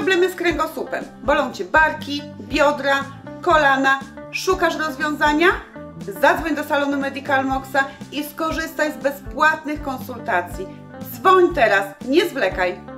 problemy z kręgosłupem, bolą Cię barki, biodra, kolana, szukasz rozwiązania? Zadzwoń do salonu Medical Moxa i skorzystaj z bezpłatnych konsultacji. Dzwoń teraz, nie zwlekaj.